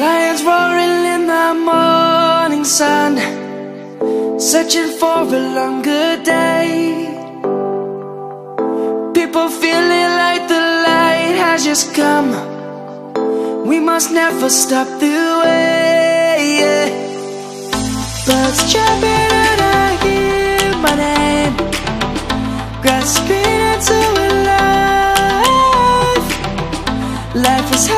roaring in the morning sun Searching for a longer day. People feeling like the light has just come. We must never stop the way yeah. Birds chirping and I hear my name. Grasping into a life. Life is